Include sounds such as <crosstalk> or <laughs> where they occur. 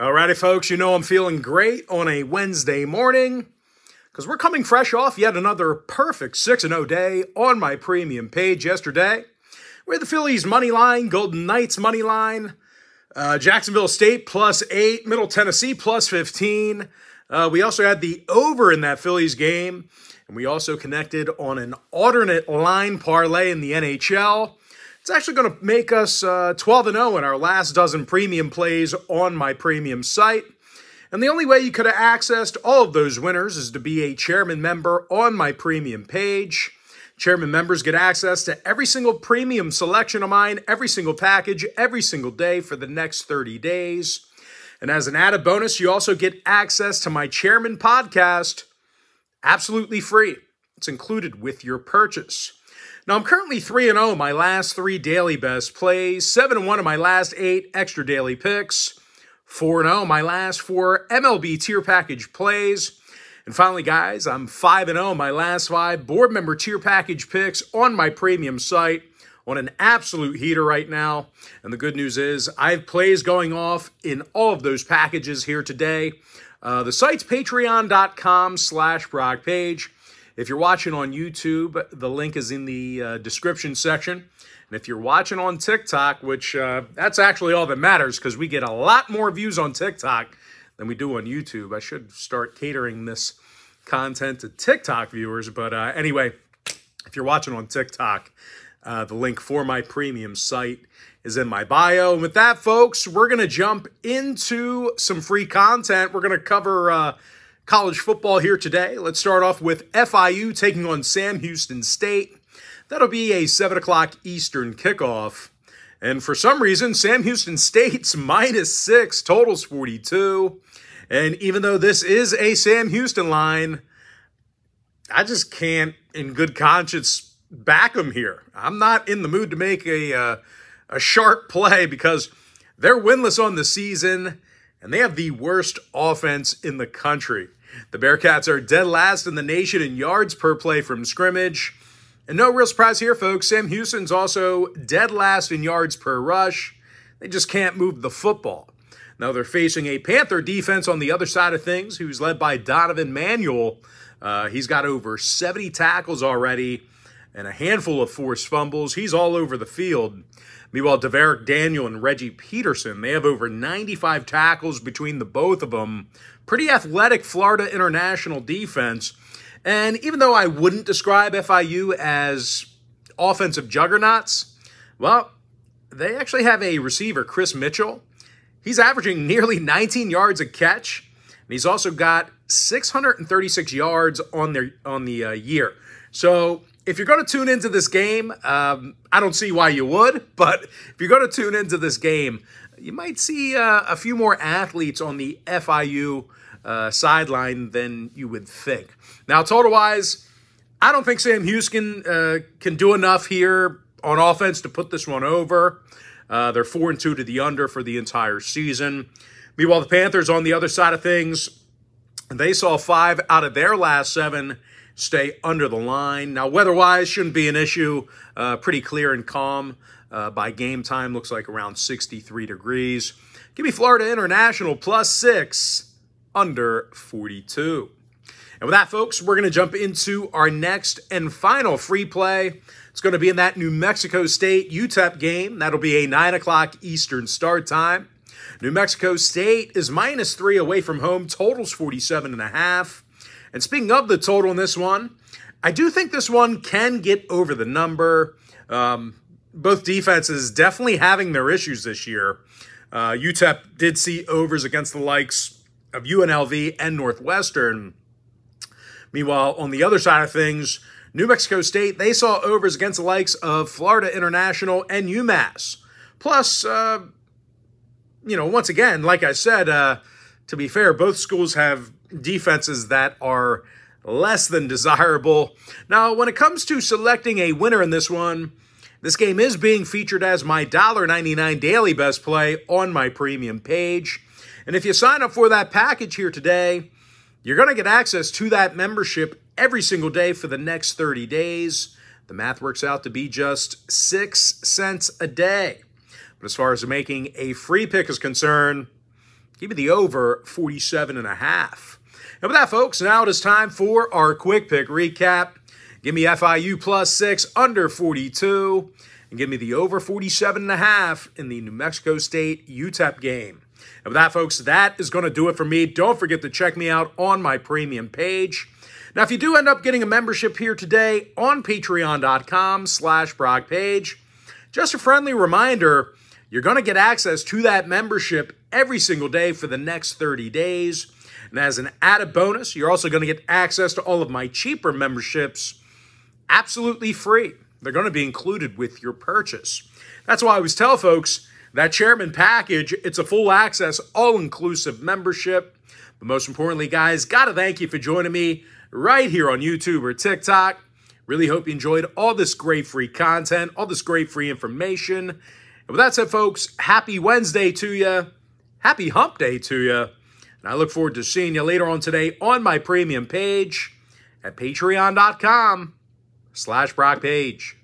Alrighty, folks, you know I'm feeling great on a Wednesday morning because we're coming fresh off yet another perfect 6 0 day on my premium page yesterday. We had the Phillies money line, Golden Knights money line, uh, Jacksonville State plus 8, Middle Tennessee plus 15. Uh, we also had the over in that Phillies game, and we also connected on an alternate line parlay in the NHL. It's actually going to make us uh, 12 and 0 in our last dozen premium plays on my premium site. And the only way you could have accessed all of those winners is to be a chairman member on my premium page. Chairman members get access to every single premium selection of mine, every single package, every single day for the next 30 days. And as an added bonus, you also get access to my chairman podcast absolutely free. It's included with your purchase. Now, I'm currently 3 0 my last three daily best plays, 7 1 of my last eight extra daily picks, 4 0 my last four MLB tier package plays. And finally, guys, I'm 5 0 my last five board member tier package picks on my premium site on an absolute heater right now. And the good news is I have plays going off in all of those packages here today. Uh, the site's patreon.com slash Brock Page. If you're watching on YouTube, the link is in the uh, description section. And if you're watching on TikTok, which uh, that's actually all that matters because we get a lot more views on TikTok than we do on YouTube. I should start catering this content to TikTok viewers. But uh, anyway, if you're watching on TikTok, uh, the link for my premium site is in my bio. And with that, folks, we're going to jump into some free content. We're going to cover uh, college football here today. Let's start off with FIU taking on Sam Houston State. That'll be a 7 o'clock Eastern kickoff. And for some reason, Sam Houston State's <laughs> minus six, totals 42. And even though this is a Sam Houston line, I just can't, in good conscience, back them here. I'm not in the mood to make a, uh, a sharp play because they're winless on the season and they have the worst offense in the country. The Bearkats are dead last in the nation in yards per play from scrimmage. And no real surprise here, folks. Sam Houston's also dead last in yards per rush. They just can't move the football. Now they're facing a Panther defense on the other side of things, who's led by Donovan Manuel. Uh, he's got over 70 tackles already and a handful of forced fumbles. He's all over the field. Meanwhile, Deverick Daniel and Reggie Peterson, they have over 95 tackles between the both of them. Pretty athletic Florida International defense. And even though I wouldn't describe FIU as offensive juggernauts, well, they actually have a receiver, Chris Mitchell. He's averaging <laughs> nearly 19 yards a catch, and he's also got 636 yards on their on the uh, year. So if you're going to tune into this game, um, I don't see why you would, but if you're going to tune into this game, you might see uh, a few more athletes on the FIU uh, sideline than you would think. Now, total wise, I don't think Sam Houston uh, can do enough here on offense to put this one over. Uh, they're four and two to the under for the entire season. Meanwhile, the Panthers on the other side of things, they saw five out of their last seven stay under the line. Now, weather-wise, shouldn't be an issue. Uh, pretty clear and calm uh, by game time. Looks like around 63 degrees. Give me Florida International plus six, under 42. And with that, folks, we're going to jump into our next and final free play. It's going to be in that New Mexico State UTEP game. That'll be a 9 o'clock Eastern start time. New Mexico State is minus three away from home. Totals 47 and a half. And speaking of the total in this one, I do think this one can get over the number. Um, both defenses definitely having their issues this year. Uh, UTEP did see overs against the likes of UNLV and Northwestern. Meanwhile, on the other side of things, New Mexico State, they saw overs against the likes of Florida International and UMass. Plus, uh, you know, once again, like I said, uh, to be fair, both schools have defenses that are less than desirable. Now, when it comes to selecting a winner in this one, this game is being featured as my $1.99 daily best play on my premium page. And if you sign up for that package here today, you're going to get access to that membership every single day for the next 30 days. The math works out to be just 6 cents a day. But as far as making a free pick is concerned, Give me the over 47 and a half. And with that, folks, now it is time for our quick pick recap. Give me FIU plus six under 42 and give me the over 47 and a half in the New Mexico State UTEP game. And with that, folks, that is going to do it for me. Don't forget to check me out on my premium page. Now, if you do end up getting a membership here today on patreon.com slash Brock Page, just a friendly reminder, you're going to get access to that membership every single day for the next 30 days. And as an added bonus, you're also going to get access to all of my cheaper memberships absolutely free. They're going to be included with your purchase. That's why I always tell folks that chairman package, it's a full access, all inclusive membership. But most importantly, guys, got to thank you for joining me right here on YouTube or TikTok. Really hope you enjoyed all this great free content, all this great free information. And with that said, folks, happy Wednesday to you. Happy hump day to you. And I look forward to seeing you later on today on my premium page at patreon.com slash Brock Page.